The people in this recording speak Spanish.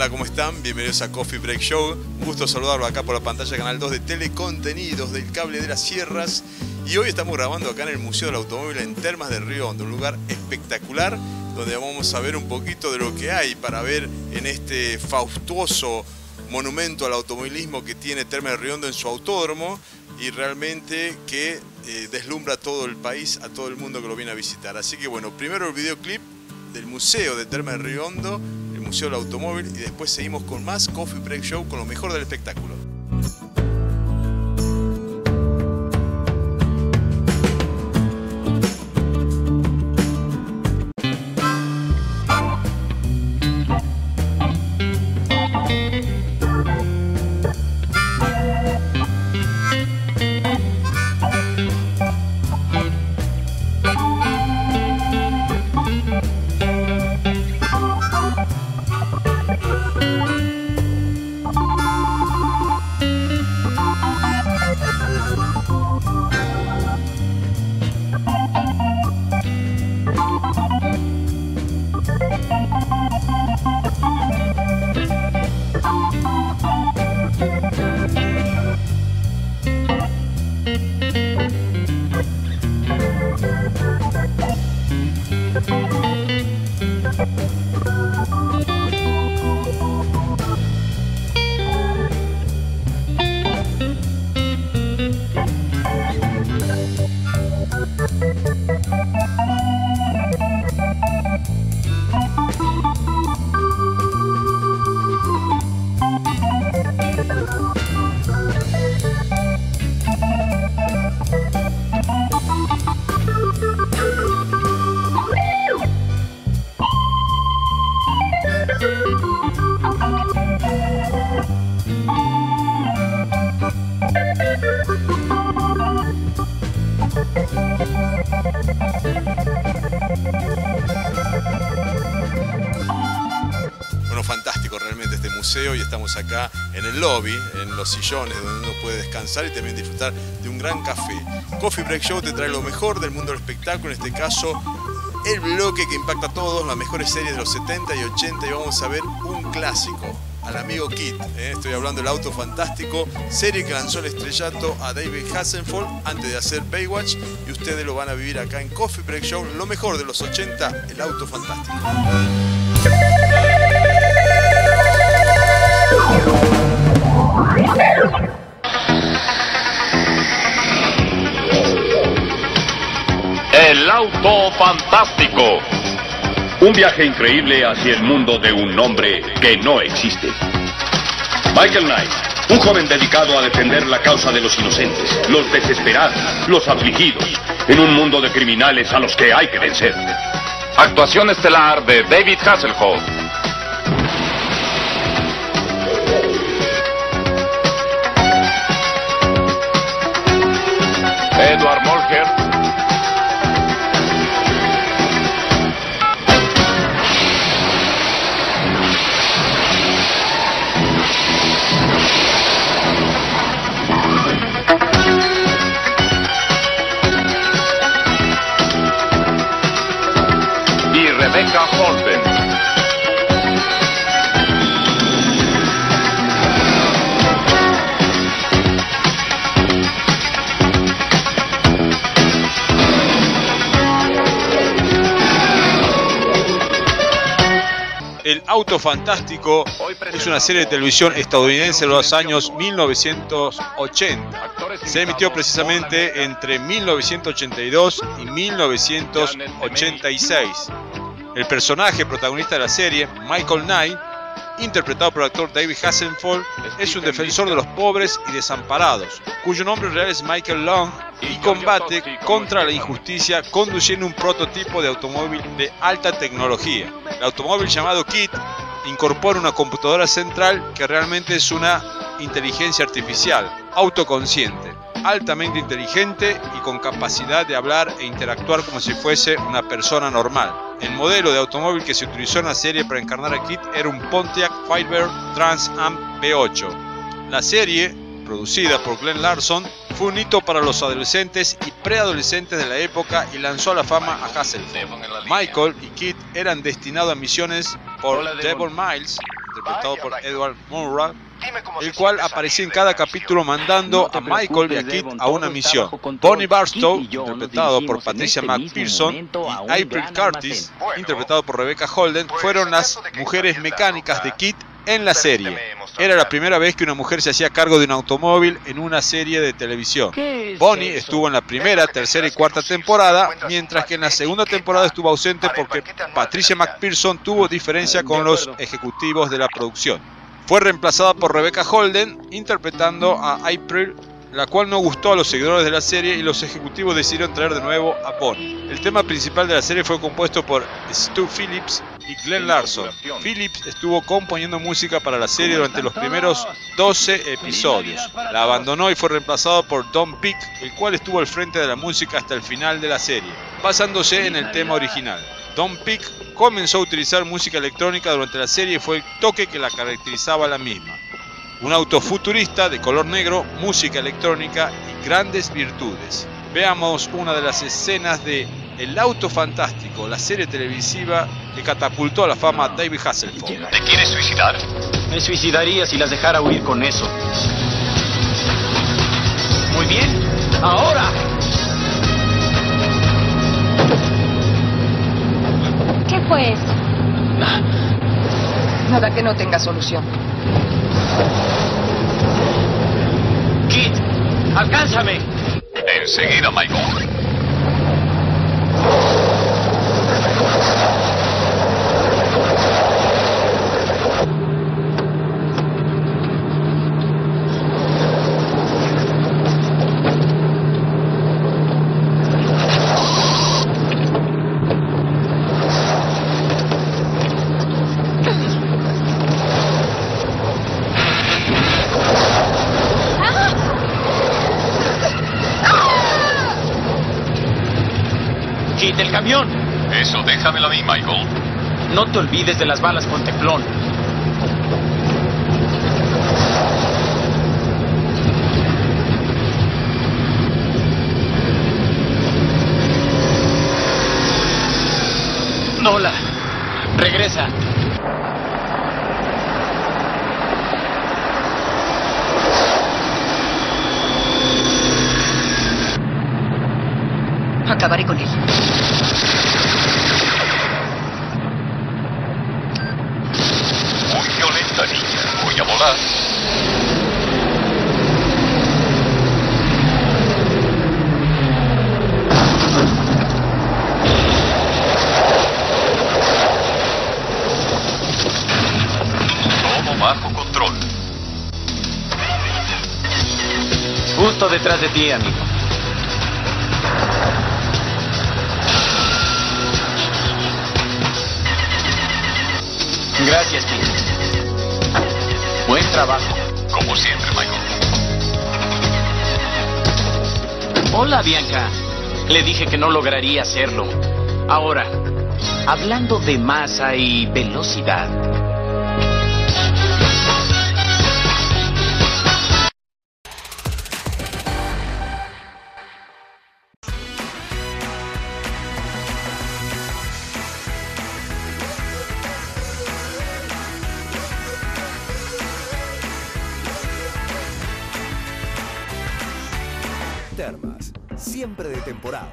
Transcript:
Hola, ¿cómo están? Bienvenidos a Coffee Break Show. Un gusto saludarlo acá por la pantalla Canal 2 de Telecontenidos del Cable de las Sierras. Y hoy estamos grabando acá en el Museo del Automóvil en Termas de Río Hondo, un lugar espectacular donde vamos a ver un poquito de lo que hay para ver en este faustuoso monumento al automovilismo que tiene Termas de Río Hondo en su autódromo y realmente que eh, deslumbra a todo el país, a todo el mundo que lo viene a visitar. Así que bueno, primero el videoclip del Museo de Termas de Río Hondo, Museo del Automóvil y después seguimos con más Coffee Break Show con lo mejor del espectáculo. Estamos acá en el lobby, en los sillones donde uno puede descansar y también disfrutar de un gran café. Coffee Break Show te trae lo mejor del mundo del espectáculo, en este caso el bloque que impacta a todos, las mejores series de los 70 y 80 y vamos a ver un clásico, al amigo Kit. ¿eh? Estoy hablando del auto fantástico, serie que lanzó el estrellato a David Hasselhoff antes de hacer Baywatch y ustedes lo van a vivir acá en Coffee Break Show, lo mejor de los 80, el auto fantástico. El auto fantástico. Un viaje increíble hacia el mundo de un hombre que no existe. Michael Knight, un joven dedicado a defender la causa de los inocentes, los desesperados, los afligidos, en un mundo de criminales a los que hay que vencer. Actuación estelar de David Hasselhoff. Auto Fantástico es una serie de televisión estadounidense de los años 1980. Se emitió precisamente entre 1982 y 1986. El personaje protagonista de la serie, Michael Knight, interpretado por el actor David Hasselhoff, es un defensor de los pobres y desamparados, cuyo nombre real es Michael Long y combate contra la injusticia conduciendo un prototipo de automóvil de alta tecnología. El automóvil llamado Kit incorpora una computadora central que realmente es una inteligencia artificial, autoconsciente, altamente inteligente y con capacidad de hablar e interactuar como si fuese una persona normal. El modelo de automóvil que se utilizó en la serie para encarnar a Kit era un Pontiac Firebird Trans Am V8. La serie, producida por Glenn Larson, fue un hito para los adolescentes y preadolescentes de la época y lanzó a la fama a Hasselhoff. Michael y Kit eran destinados a misiones por Devon Miles, interpretado por Edward Murray, el cual aparecía en cada capítulo mandando a Michael y a Kit a una misión. Bonnie Barstow, interpretado por Patricia McPherson, y April Curtis, interpretado por Rebecca Holden, fueron las mujeres mecánicas de Kit en la serie. Era la primera vez que una mujer se hacía cargo de un automóvil en una serie de televisión. Bonnie estuvo en la primera, tercera y cuarta temporada, mientras que en la segunda temporada estuvo ausente porque Patricia McPherson tuvo diferencia con los ejecutivos de la producción. Fue reemplazada por Rebecca Holden, interpretando a April la cual no gustó a los seguidores de la serie y los ejecutivos decidieron traer de nuevo a Bonnie. El tema principal de la serie fue compuesto por Stu Phillips y Glenn Larson. Phillips estuvo componiendo música para la serie durante los primeros 12 episodios. La abandonó y fue reemplazado por Don Peak, el cual estuvo al frente de la música hasta el final de la serie, basándose en el tema original. Don Peak comenzó a utilizar música electrónica durante la serie y fue el toque que la caracterizaba a la misma. Un auto futurista de color negro, música electrónica y grandes virtudes. Veamos una de las escenas de El auto fantástico, la serie televisiva que catapultó a la fama a David Hasselhoff. ¿Te quieres suicidar? Me suicidaría si las dejara huir con eso. Muy bien, ahora. ¿Qué fue eso? Nada que no tenga solución. Kit, alcánzame. Enseguida, Michael. Kit, el camión. Eso déjamelo a mí, Michael. No te olvides de las balas con teflón. Nola, regresa. Acabaré con él. Detrás de ti, amigo. Gracias, Kit. Buen trabajo. Como siempre, Michael. Hola, Bianca. Le dije que no lograría hacerlo. Ahora, hablando de masa y velocidad. Termas, siempre de temporada.